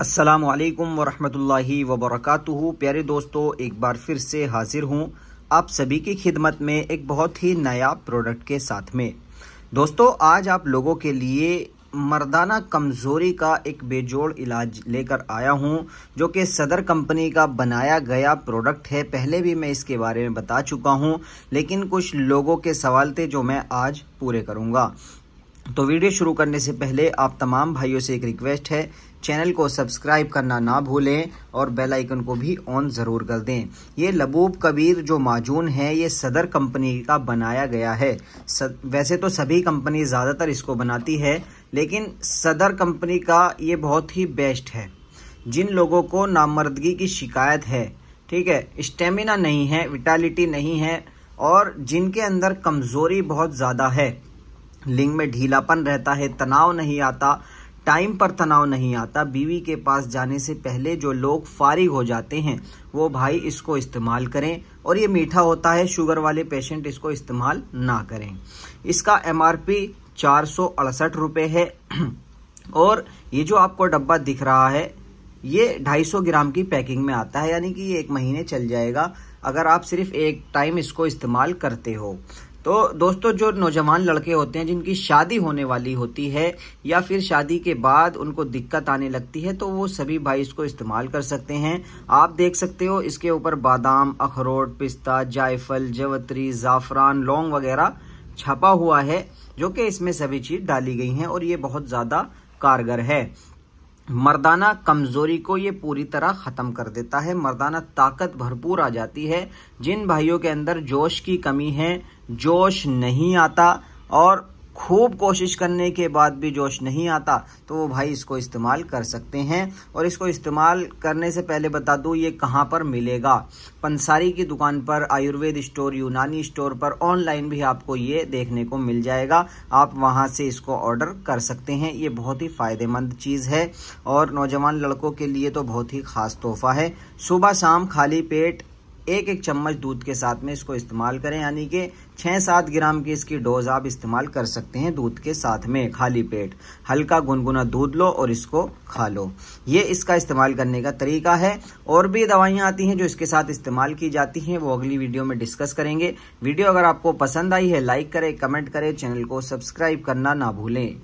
असलकम वरहमतुल्लाहि वबरकातुहू। प्यारे दोस्तों, एक बार फिर से हाजिर हूँ आप सभी की खिदमत में एक बहुत ही नया प्रोडक्ट के साथ में। दोस्तों, आज आप लोगों के लिए मर्दाना कमज़ोरी का एक बेजोड़ इलाज लेकर आया हूँ, जो कि सदर कंपनी का बनाया गया प्रोडक्ट है। पहले भी मैं इसके बारे में बता चुका हूँ, लेकिन कुछ लोगों के सवाल थे जो मैं आज पूरे करूँगा। तो वीडियो शुरू करने से पहले आप तमाम भाइयों से एक रिक्वेस्ट है चैनल को सब्सक्राइब करना ना भूलें और बेल आइकन को भी ऑन ज़रूर कर दें। ये लबूब कबीर जो माजून है ये सदर कंपनी का बनाया गया है। सद, वैसे तो सभी कंपनी ज़्यादातर इसको बनाती है लेकिन सदर कंपनी का ये बहुत ही बेस्ट है। जिन लोगों को नामर्दगी की शिकायत है ठीक है स्टेमिना नहीं है विटालिटी नहीं है और जिनके अंदर कमज़ोरी बहुत ज़्यादा है लिंग में ढीलापन रहता है, तनाव नहीं आता, टाइम पर तनाव नहीं आता, बीवी के पास जाने से पहले जो लोग फारिग हो जाते हैं, वो भाई इसको इस्तेमाल करें और ये मीठा होता है, शुगर वाले पेशेंट इसको इस्तेमाल ना करें। इसका एमआरपी चार सौ अड़सठ रुपये है। और ये जो आपको डब्बा दिख रहा है, ये 250 ग्राम की पैकिंग में आता है, यानी कि ये एक महीने चल जाएगा, अगर आप सिर्फ़ एक टाइम इसको इस्तेमाल करते हो। तो दोस्तों, जो नौजवान लड़के होते हैं, जिनकी शादी होने वाली होती है या फिर शादी के बाद उनको दिक्कत आने लगती है तो वो सभी भाई इसको इस्तेमाल कर सकते हैं। आप देख सकते हो, इसके ऊपर बादाम, अखरोट, पिस्ता, जायफल, जवतरी, जाफरान, लौंग वगैरह छपा हुआ है, जो कि इसमें सभी चीज़ डाली गई हैं और ये बहुत ज़्यादा कारगर है। मर्दाना कमज़ोरी को ये पूरी तरह खत्म कर देता है। मर्दाना ताकत भरपूर आ जाती है। जिन भाइयों के अंदर जोश की कमी है, जोश नहीं आता और खूब कोशिश करने के बाद भी जोश नहीं आता तो वो भाई इसको इस्तेमाल कर सकते हैं। और इसको इस्तेमाल करने से पहले बता दूँ, ये कहाँ पर मिलेगा? पंसारी की दुकान पर, आयुर्वेद स्टोर, यूनानी स्टोर पर, ऑनलाइन भी आपको ये देखने को मिल जाएगा। आप वहाँ से इसको ऑर्डर कर सकते हैं। ये बहुत ही फ़ायदेमंद चीज़ है। और नौजवान लड़कों के लिए तो बहुत ही खास तोहफा है। सुबह शाम खाली पेट एक एक चम्मच दूध के साथ में इसको इस्तेमाल करें, यानी कि छह सात ग्राम की इसकी डोज आप इस्तेमाल कर सकते हैं दूध के साथ में, खाली पेट। हल्का गुनगुना दूध लो और इसको खा लो। ये इसका इस्तेमाल करने का तरीका है। और भी दवाइयाँ आती हैं जो इसके साथ इस्तेमाल की जाती हैं, वो अगली वीडियो में डिस्कस करेंगे। वीडियो अगर आपको पसंद आई है, लाइक करें, कमेंट करें, चैनल को सब्सक्राइब करना ना भूलें।